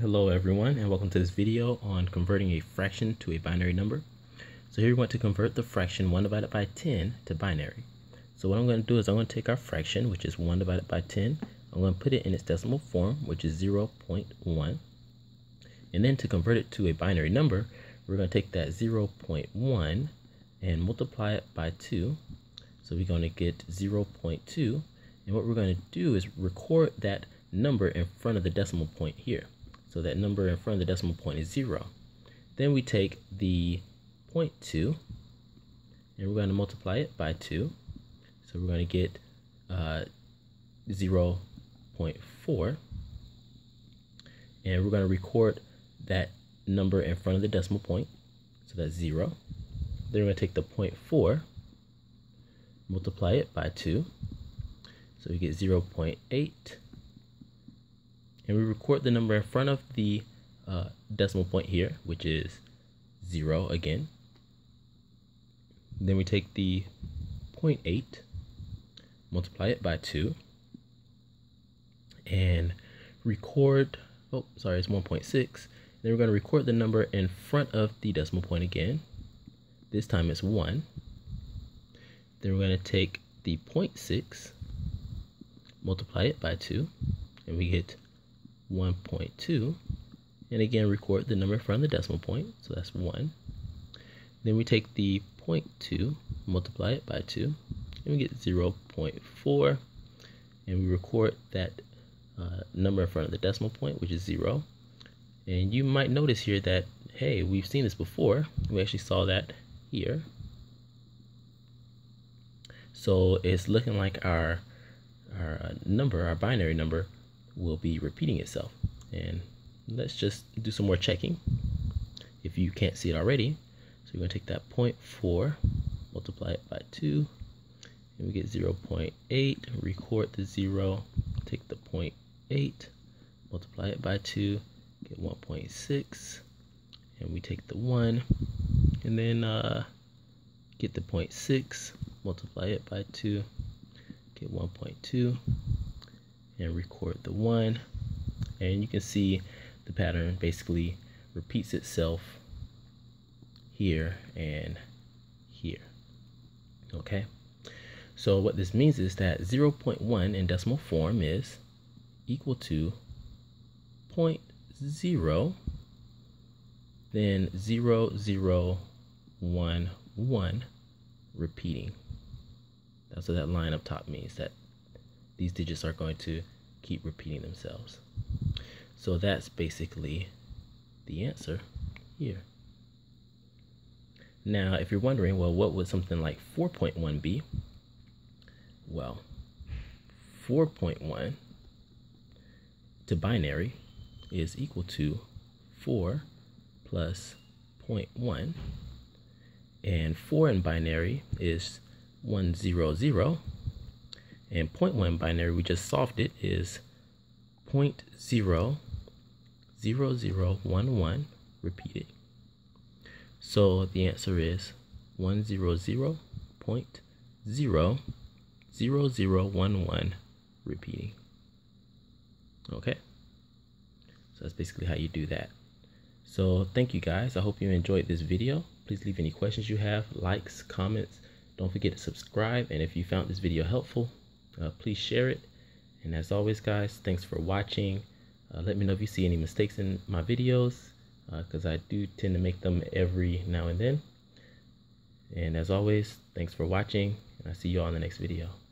Hello everyone and welcome to this video on converting a fraction to a binary number. So here we want to convert the fraction 1 divided by 10 to binary. So what I'm going to do is I'm going to take our fraction which is 1 divided by 10. I'm going to put it in its decimal form which is 0.1. And then to convert it to a binary number we're going to take that 0.1 and multiply it by 2. So we're going to get 0.2 and what we're going to do is record that number in front of the decimal point here. So that number in front of the decimal point is 0. Then we take the 0.2 and we're going to multiply it by 2. So we're going to get uh, 0 0.4 and we're going to record that number in front of the decimal point. So that's 0. Then we're going to take the 0.4, multiply it by 2. So we get 0 0.8 and we record the number in front of the uh, decimal point here, which is 0 again. Then we take the 0.8, multiply it by 2, and record, oh, sorry, it's 1.6. Then we're going to record the number in front of the decimal point again. This time it's 1. Then we're going to take the 0.6, multiply it by 2, and we get 1.2 and again record the number from the decimal point so that's 1 then we take the 0.2 multiply it by 2 and we get 0.4 and we record that uh, number in front of the decimal point which is 0 and you might notice here that hey we've seen this before. We actually saw that here. So it's looking like our our uh, number our binary number will be repeating itself. And let's just do some more checking if you can't see it already. So you're going to take that 0.4, multiply it by 2, and we get 0.8, record the 0, take the 0.8, multiply it by 2, get 1.6, and we take the 1, and then uh, get the 0.6, multiply it by 2, get 1.2, and record the one. And you can see the pattern basically repeats itself here and here okay? So what this means is that 0.1 in decimal form is equal to 0.0 then 0 0 1 1 repeating. That's what that line up top means that these digits are going to keep repeating themselves. So that's basically the answer here. Now, if you're wondering, well, what would something like 4.1 be? Well, 4.1 to binary is equal to 4 plus 0.1. And 4 in binary is 100 and 0.1 binary, we just solved it, is 0.00011 repeated. So the answer is 100.00011 repeating. Okay? So that's basically how you do that. So thank you guys. I hope you enjoyed this video. Please leave any questions you have, likes, comments. Don't forget to subscribe. And if you found this video helpful, uh, please share it. And as always, guys, thanks for watching. Uh, let me know if you see any mistakes in my videos because uh, I do tend to make them every now and then. And as always, thanks for watching, and I'll see you all in the next video.